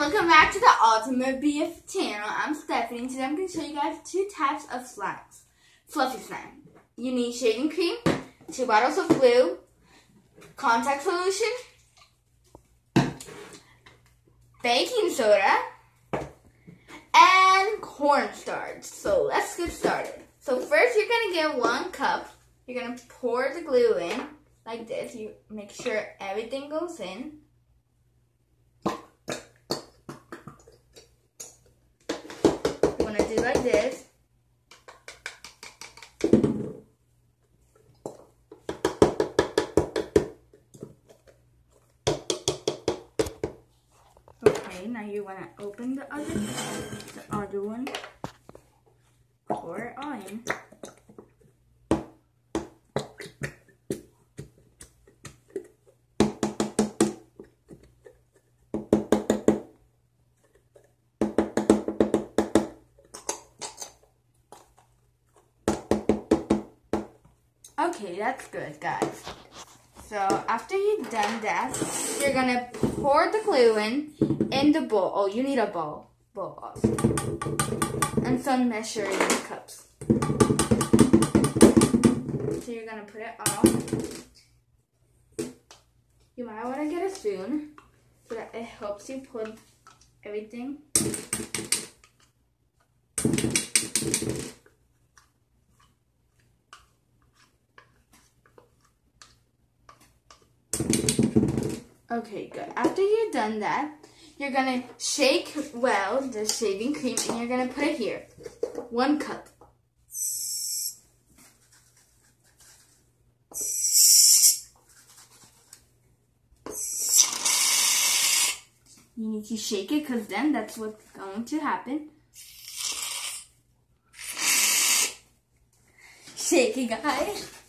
welcome back to the Ultimate BF channel. I'm Stephanie. Today I'm going to show you guys two types of slimes. Fluffy slime. You need shaving cream, two bottles of glue, contact solution, baking soda, and cornstarch. So let's get started. So first you're going to get one cup. You're going to pour the glue in like this. You make sure everything goes in. Open the other, the other one, pour it on. Okay, that's good, guys. So after you've done that, you're gonna pour the glue in in the bowl. Oh, you need a bowl, bowl also, and some measuring cups. So you're gonna put it all. You might want to get a spoon so that it helps you put everything. Okay, good. After you've done that, you're gonna shake well the shaving cream and you're gonna put it here. One cup. You need to shake it because then that's what's going to happen. Shake it, guys.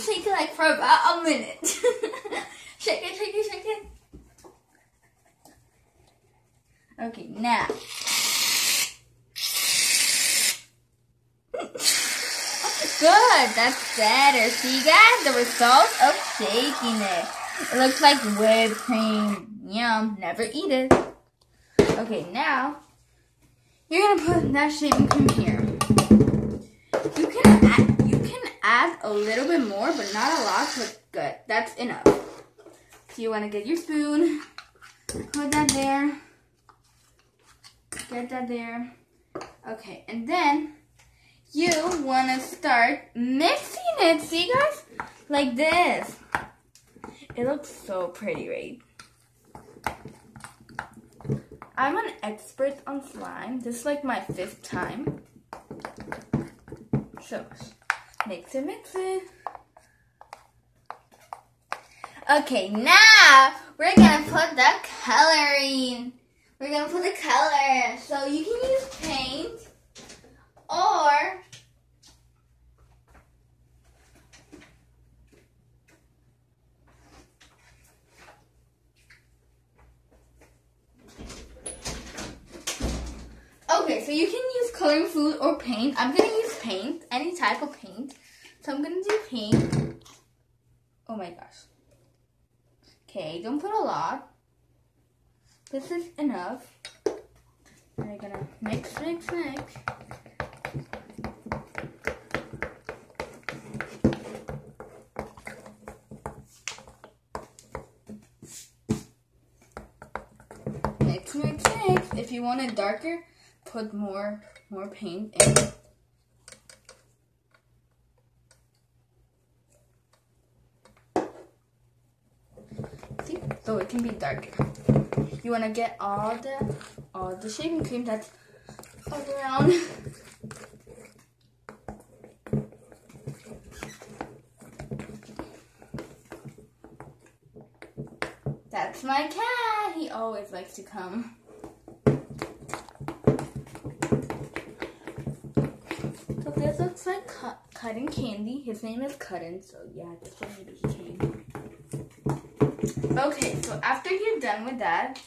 shake it like for about a minute. shake it, shake it, shake it. Okay, now. Good, that's better. See guys, the result of shaking it. It looks like whipped cream. Yum, never eat it. Okay, now, you're gonna put that shaving cream here. Add a little bit more, but not a lot, but good. That's enough. So you want to get your spoon, put that there, get that there. Okay, and then you want to start mixing it, see guys? Like this. It looks so pretty, right? I'm an expert on slime. This is like my fifth time. So, Mix it, mix it. Okay, now we're gonna put the coloring. We're gonna put the color. So you can use paint or Okay, so you can use coloring food or paint. I'm gonna use paint, any type of paint. So I'm gonna do paint. Oh my gosh. Okay, don't put a lot. This is enough. I'm gonna mix, mix, mix. Mix, mix, mix. If you want it darker, put more more paint in. See? So it can be darker. You wanna get all the all the shaving cream that's around. That's my cat. He always likes to come. So this looks like cut, Cutting Candy. His name is Cotton, so yeah, why maybe he came. Okay, so after you're done with that,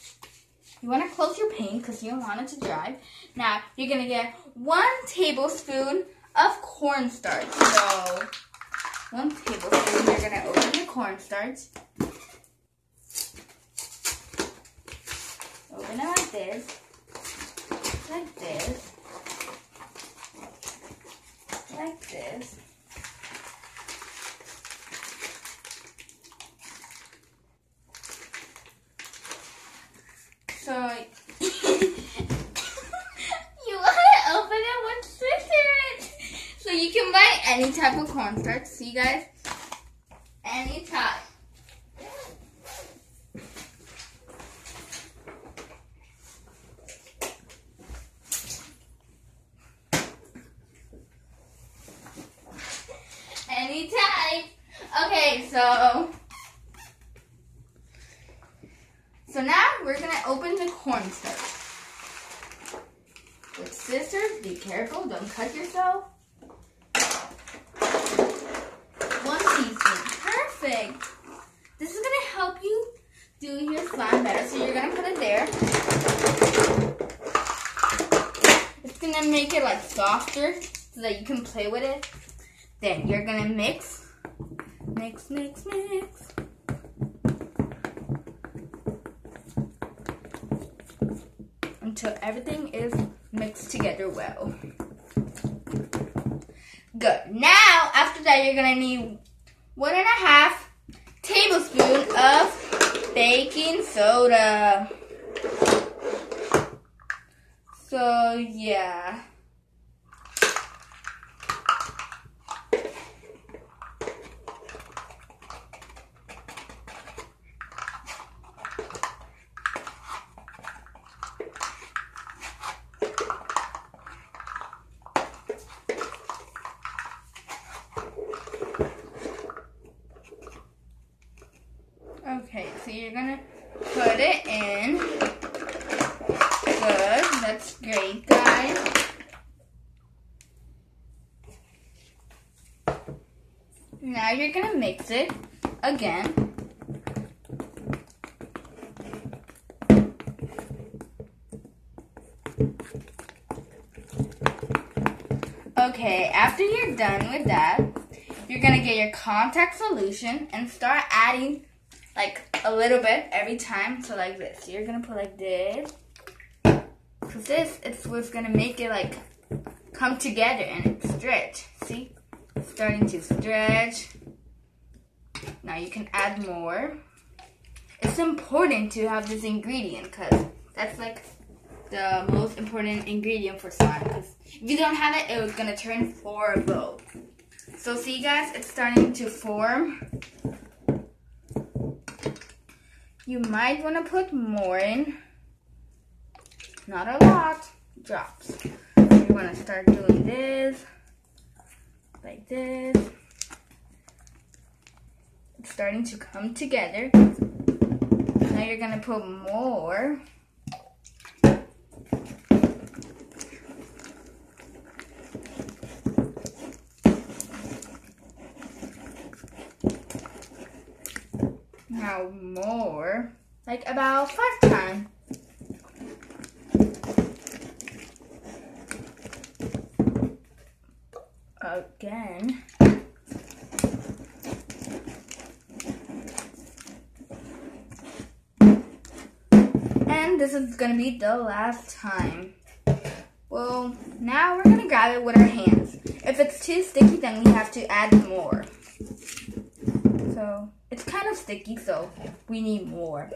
you want to close your paint because you don't want it to dry. Now, you're going to get one tablespoon of cornstarch. So, one tablespoon, you're going to open the cornstarch. Open it like this. Like this. Like this. So you want to open it with scissors. So you can buy any type of cornstarch. See you guys? Any type. Any type. Okay, so so now we're gonna open the cornstarch. With scissors, be careful, don't cut yourself. One teaspoon, perfect. This is gonna help you do your slime better, so you're gonna put it there. It's gonna make it like softer so that you can play with it. Then you're gonna mix, mix, mix, mix. Until everything is mixed together well. Good. Now, after that, you're gonna need one and a half tablespoon of baking soda. So, yeah. Okay, so you're gonna put it in. Good, that's great, guys. Now you're gonna mix it again. Okay, after you're done with that, you're gonna get your contact solution and start adding like a little bit every time. So like this. You're gonna put like this. Cause this is what's gonna make it like come together and stretch. See? Starting to stretch. Now you can add more. It's important to have this ingredient because that's like the most important ingredient for slime. Because if you don't have it, it's gonna turn horrible. So see guys, it's starting to form. You might want to put more in. Not a lot. Drops. You want to start doing this. Like this. It's starting to come together. Now you're going to put more. Now more, like about five times. Again. And this is gonna be the last time. Well, now we're gonna grab it with our hands. If it's too sticky, then we have to add more. So, it's kind of sticky, so we need more.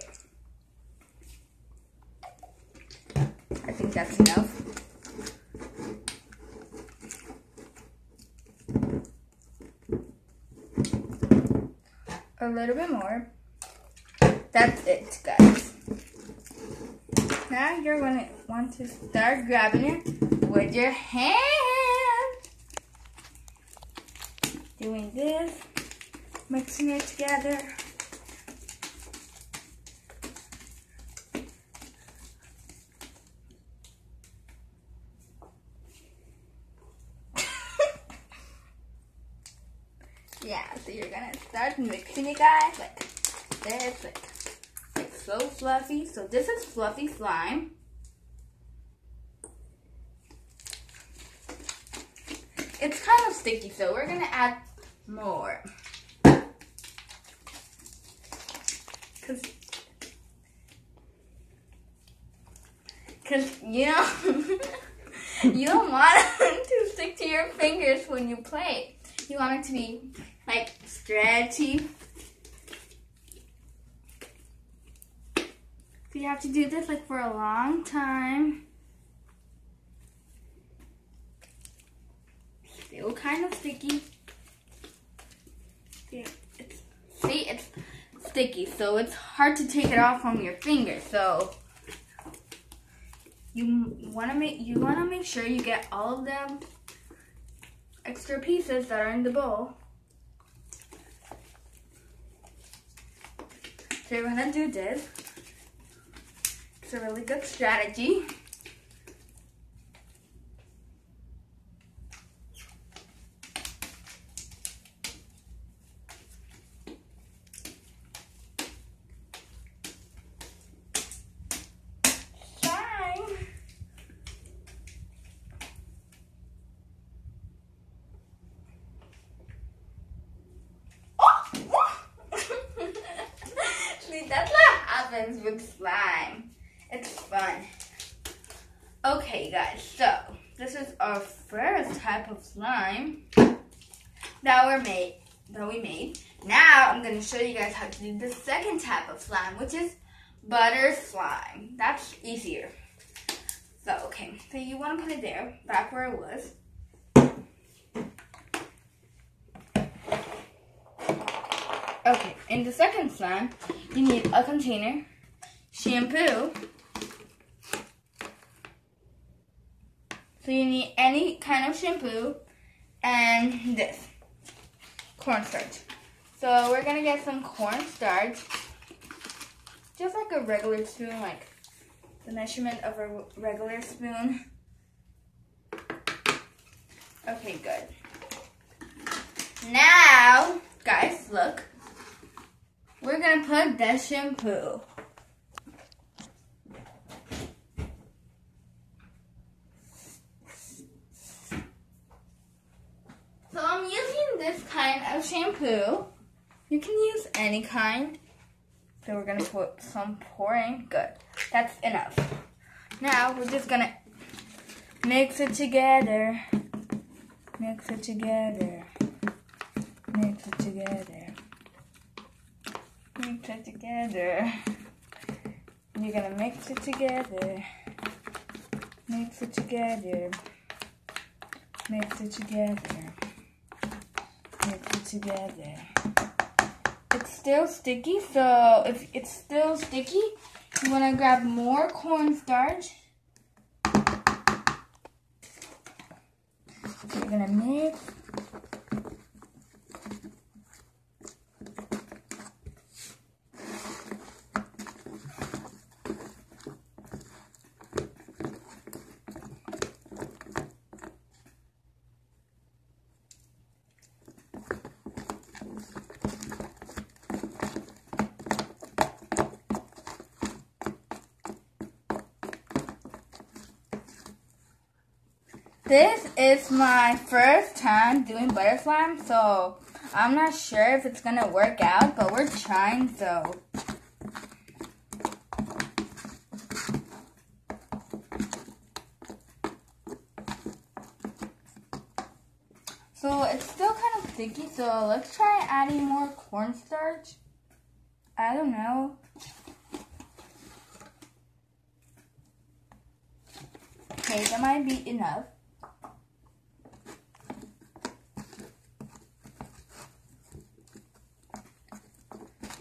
I think that's enough. A little bit more. That's it, guys. Now you're gonna want to start grabbing it with your hand. Doing this, mixing it together. yeah, so you're gonna start mixing it, guys, like this, like it's so fluffy. So this is fluffy slime. It's kind of sticky, so we're gonna add more. Cause you know you don't want it to stick to your fingers when you play. You want it to be like stretchy. So you have to do this like for a long time. Still kind of sticky. See, it's, see, it's sticky, so it's hard to take it off from your finger. So you want to make you want to make sure you get all of them extra pieces that are in the bowl. So you're gonna do this. It's a really good strategy. that's what happens with slime. It's fun. Okay, guys, so this is our first type of slime that we made. That we made. Now I'm gonna show you guys how to do the second type of slime, which is butter slime. That's easier. So okay, so you want to put it there, back where it was. Okay, in the second slime, you need a container, shampoo. So you need any kind of shampoo and this, cornstarch. So we're gonna get some cornstarch, just like a regular spoon, like the measurement of a regular spoon. Okay, good. Now, guys, look. We're gonna put the shampoo. So I'm using this kind of shampoo. You can use any kind. So we're gonna put some pouring. Good. That's enough. Now we're just gonna mix it together. Mix it together. Mix it together mix it together. You're gonna mix it together. Mix it together. Mix it together. It together. It's still sticky, so if it's still sticky, you wanna grab more cornstarch. You're gonna mix This is my first time doing butter slime, so I'm not sure if it's gonna work out, but we're trying, so. So it's still kind of sticky, so let's try adding more cornstarch. I don't know. Okay, that might be enough.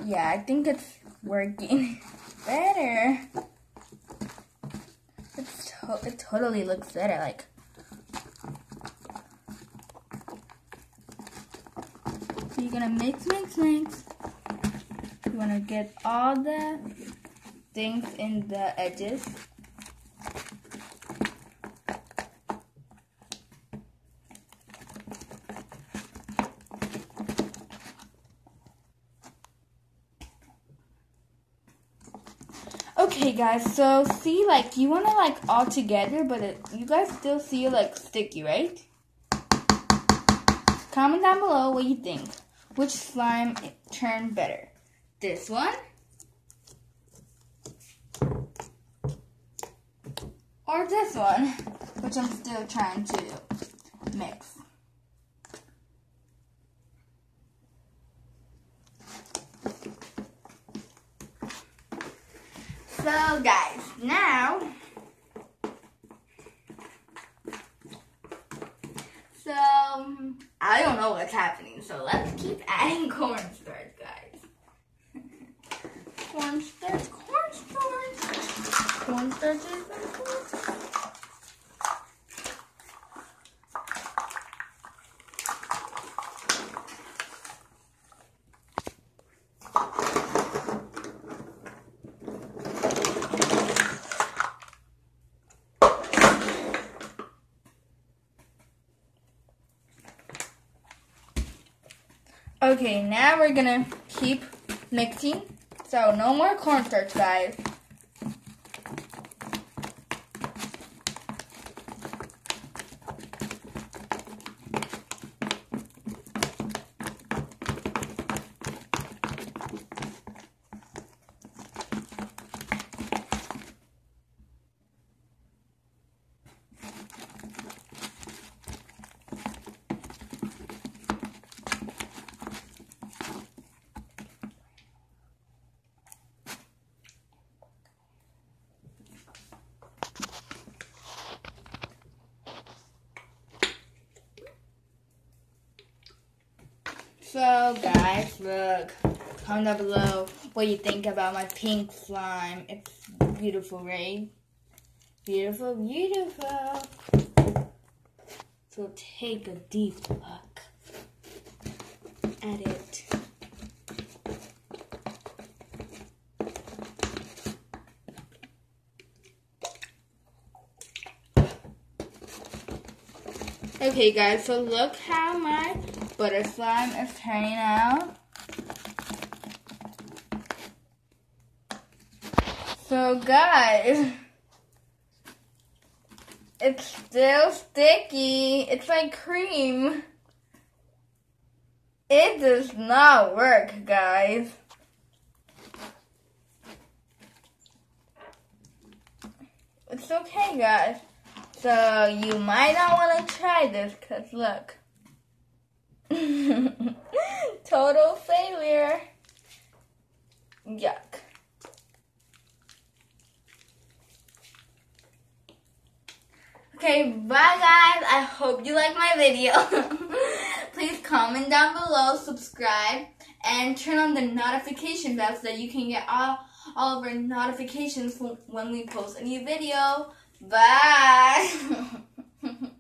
Yeah, I think it's working better. It's to it totally looks better. Like, so you're gonna mix, mix, mix. You wanna get all the things in the edges. Okay, guys, so see, like, you want to, like, all together, but it, you guys still see, like, sticky, right? Comment down below what you think. Which slime turned better? This one? or this one, which I'm still trying to mix. So guys, now, so I don't know what's happening, so let's keep adding cornstarch, guys. cornstarch, cornstarch, cornstarch is. Okay, now we're gonna keep mixing. So no more cornstarch, guys. So guys, look, comment down below what you think about my pink slime. It's beautiful, right? Beautiful, beautiful. So take a deep look at it. Okay guys, so look how my butter slime is turning out. So guys, it's still sticky. It's like cream. It does not work, guys. It's okay, guys. So you might not want to try this because look. Total failure. Yuck. Okay, bye guys. I hope you like my video. Please comment down below, subscribe, and turn on the notification bell so that you can get all, all of our notifications when we post a new video. Bye.